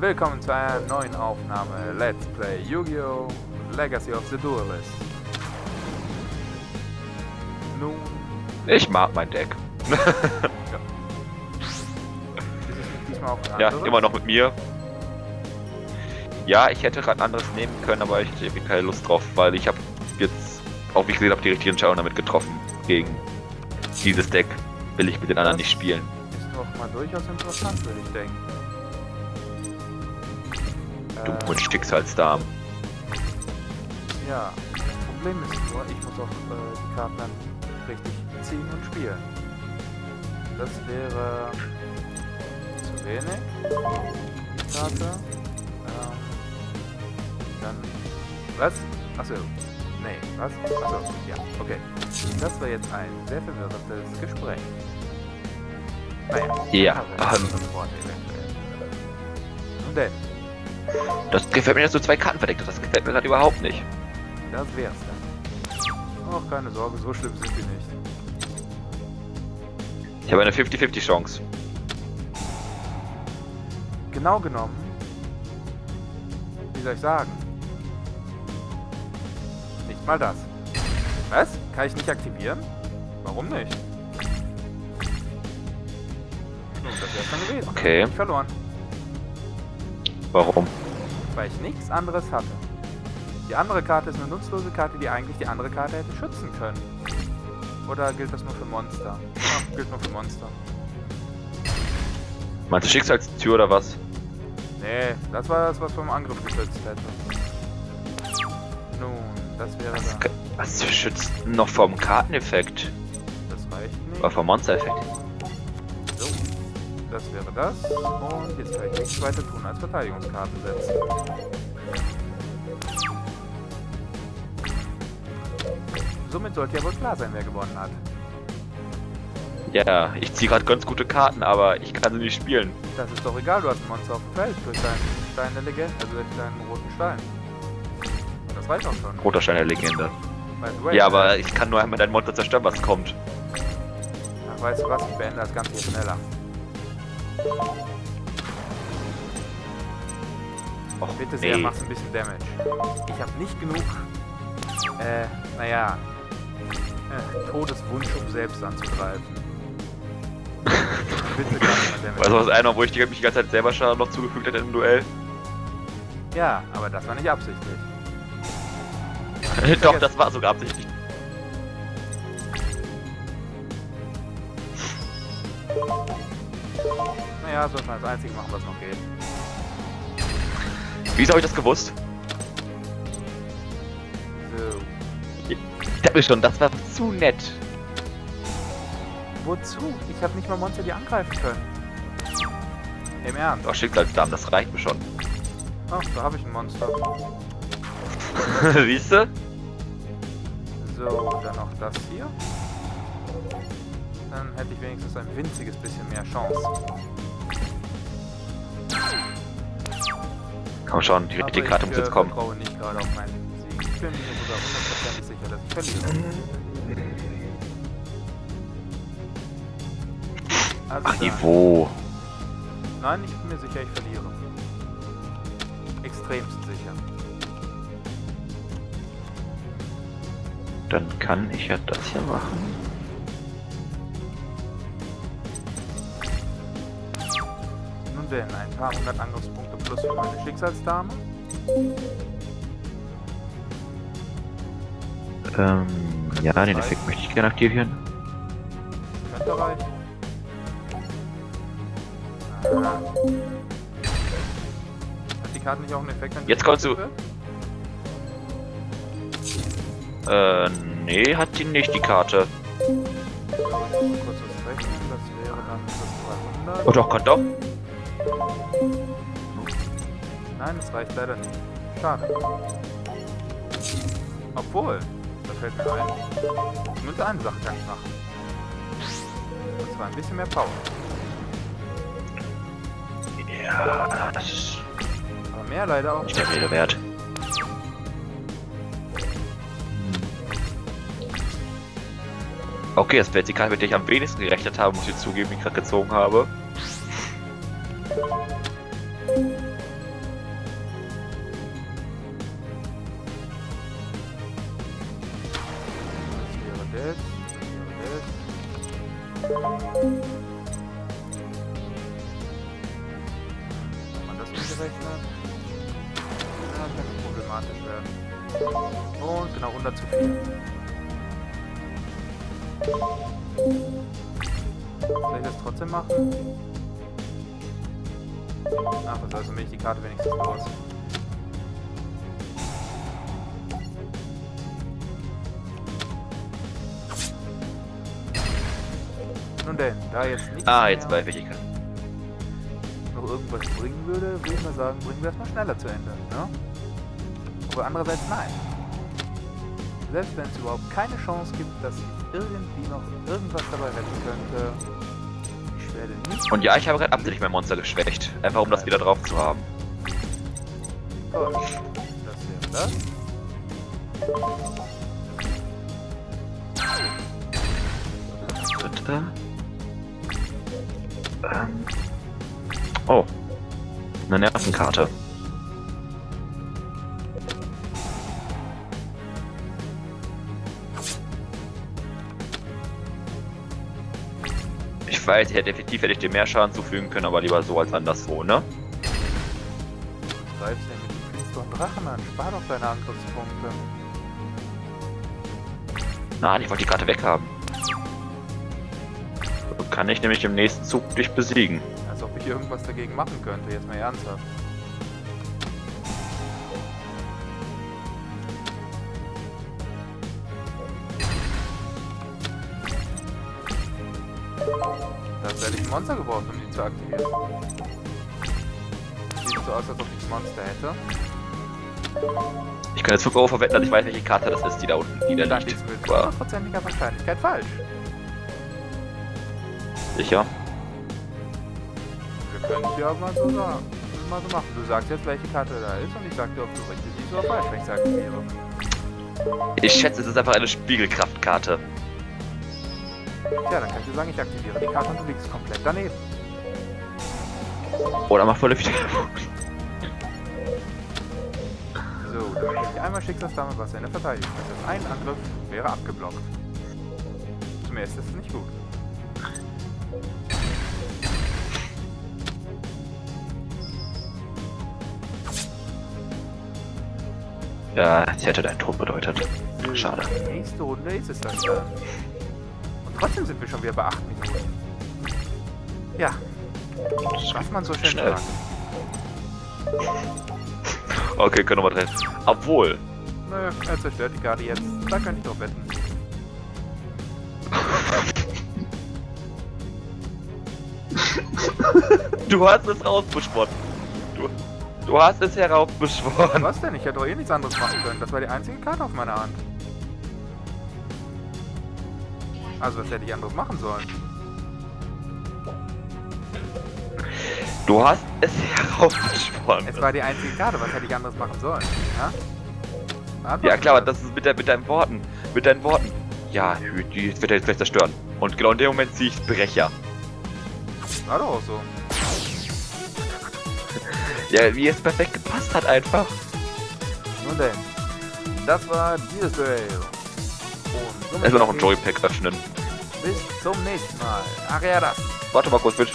willkommen zu einer neuen Aufnahme Let's Play Yu-Gi-Oh! Legacy of the Duelist. Nun, Ich mag mein Deck. es diesmal auch ein Ja, immer noch mit mir. Ja, ich hätte gerade ein anderes nehmen können, aber ich irgendwie keine Lust drauf, weil ich habe jetzt, auch wie ich gesehen habe, die richtige Entscheidung damit getroffen. Gegen dieses Deck will ich mit den anderen Was? nicht spielen. Ist doch mal durchaus interessant, würde ich denken. Du und Schicksalsdarm. Ja, Problem ist nur, ich muss auch äh, die Karten dann richtig ziehen und spielen. Das wäre zu wenig. Die Karte. Ähm, dann. Was? Achso. Nee, was? Achso, ja, okay. Das war jetzt ein sehr verwirrendes Gespräch. Naja. Ja, ähm. Nun denn, Das gefällt mir, dass du zwei Karten verdeckt hast. Das gefällt mir gerade überhaupt nicht. das wär's dann. Ach, keine Sorge, so schlimm sind die nicht. Ich habe eine 50-50 Chance. Genau genommen, wie soll ich sagen? Nicht mal das. Was? Kann ich nicht aktivieren? Warum nicht? Nun, das wär's dann gewesen. Okay. Ich verloren, Warum? weil ich nichts anderes hatte. Die andere Karte ist eine nutzlose Karte, die eigentlich die andere Karte hätte schützen können. Oder gilt das nur für Monster? Ja, gilt nur für Monster. Meinst du Schicksalstür oder was? Nee, das war das, was vom Angriff geschützt hätte. Nun, das wäre Was, dann. was schützt noch vom Karteneffekt? Das reicht nicht. Oder vom Monster-Effekt? Das wäre das. Und jetzt kann ich nichts weiter tun als Verteidigungskarte setzen. Somit sollte ja wohl klar sein, wer gewonnen hat. Ja, ich ziehe gerade ganz gute Karten, aber ich kann sie nicht spielen. Das ist doch egal, du hast ein Monster auf dem Feld durch deinen Stein der Legende, also durch deinen roten Stein. Das reicht auch schon. Roter Stein der Legende. Way, Ja, aber ich kann nur einmal dein Monster zerstören, was kommt. Ach, weißt du was, ich beende das Ganze hier schneller. Och, Bitte sehr, nee. mach's ein bisschen Damage. Ich habe nicht genug, äh, naja, äh, Todeswunsch, um selbst anzugreifen. Bitte gar nicht mal Damage. Weißt du was einer, wo ich mich die ganze Zeit selber Schaden noch zugefügt hätte im Duell? Ja, aber das war nicht absichtlich. Doch, das war sogar absichtlich. Naja, sollte man das einzige machen, was noch geht. Wieso habe ich das gewusst? So. Ich dachte mir schon, das war zu nett. Wozu? Ich habe nicht mal Monster, die angreifen können. Im Ernst? Oh, Schicksalsdarm, das reicht mir schon. Ach, da habe ich ein Monster. Siehst du? So, dann noch das hier. Dann hätte ich wenigstens ein winziges bisschen mehr Chance. Komm schon, die richtige Karte ich, muss äh, jetzt kommen. nicht gerade auf meinen Sieg. Ich bin mir sogar hundertprozentig sicher, dass ich verliere. Also Ach, Niveau. Nein, ich bin mir sicher, ich verliere. Extremst sicher. Dann kann ich ja das hier machen. Nun denn, ein paar hundert Angriffspunkte plus für meine Schicksalsdame. Ähm, ja, den Effekt möchte ich gerne aktivieren. Könnte reichen. Aha. Hat die Karte nicht auch einen Effekt, Jetzt kommst du-? Äh, nee, hat die nicht die Karte. So, ich muss mal kurz was rechnen. Das wäre dann das 300. Oh doch, kann doch. Nein, das reicht leider nicht. Schade. Obwohl, da fällt mir ein. Zumindest eine Sache kann ich machen. Und zwar ein bisschen mehr Power. Ja, das ist Aber mehr leider auch nicht der Rede wert. Okay, das wäre jetzt die Karte, mit der ich am wenigsten gerechnet habe, muss ich zugeben, die ich gerade gezogen habe. Das, das. Hat man das umgerechnet? Ja, könnte problematisch werden. Und genau 100 zu viel. Soll ich das trotzdem machen? Ach, was also nehme ich die Karte wenigstens raus. Nun denn, da jetzt nichts Ah, jetzt weiß ich, ich kann. noch irgendwas bringen würde, würde ich mal sagen, bringen wir es mal schneller zu Ende. Ne? Aber andererseits nein. Selbst wenn es überhaupt keine Chance gibt, dass ich irgendwie noch irgendwas dabei retten könnte, ich werde nicht Und ja, ich habe gerade absichtlich mein Monster geschwächt. Einfach um das wieder drauf zu haben. Gut. Das wäre das. Bitte. Ähm. Oh. Eine Nervenkarte. Ich weiß, ich hätte effektiv hätte ich dir mehr Schaden zufügen können, aber lieber so als anderswo, ne? Treibst du mit dem finsteren Drachen an? Spar doch deine Angriffspunkte. Nein, ich wollte die Karte weghaben. Kann ich nämlich im nächsten Zug dich besiegen. Als ob ich irgendwas dagegen machen könnte, jetzt mal ernsthaft. Das werde ich ein Monster gebraucht, um die zu aktivieren. Sieht so aus, als ob ich ein Monster hätte. Ich kann jetzt 5 Euro verwetten, dass ich weiß, welche Karte das ist, die da unten, die da Dann liegt. ist mit Wow. hundertprozentiger Wahrscheinlichkeit falsch. Sicher? Wir können es ja mal so sagen. Mal so machen. Du sagst jetzt, welche Karte da ist und ich sag dir, ob du richtig liegst oder falsch, wenn ich es aktiviere. Ich schätze, es ist einfach eine Spiegelkraftkarte. Tja, dann kann ich dir sagen, ich aktiviere die Karte und du liegst komplett daneben. Oder mach wieder. So, dann kriege ich einmal Schicksalsdame, was in der Verteidigung ist. Ein Angriff wäre abgeblockt. Zum ersten ist es nicht gut. Ja, ich hätte deinen Tod bedeutet. Schade. Nächste Runde ist es das dann. Und trotzdem sind wir schon wieder bei 8 Minuten. Ja, was man so Schnell. sagt. Okay, können wir mal drin. Obwohl, Nö, er zerstört die Karte jetzt. Da könnte ich doch wetten. du hast es rausbeschworen. Du, du hast es heraufbeschworen. Was denn? Ich hätte doch eh nichts anderes machen können. Das war die einzige Karte auf meiner Hand. Also, was hätte ich anderes machen sollen? Du hast es heraufbeschworen. Es war die einzige Karte. Was hätte ich anderes machen sollen? Ja, Ja klar, das ist mit, de mit deinen Worten. Mit deinen Worten. Ja, die wird er jetzt gleich zerstören. Und genau in dem Moment ziehe ich Brecher. War doch auch so. Ja, wie es perfekt gepasst hat einfach. Nun denn. Das war dieses Duell. Und somit Erstmal noch ein Joypack öffnen. Bis zum nächsten Mal. Ach ja, das. Warte mal kurz, bitte.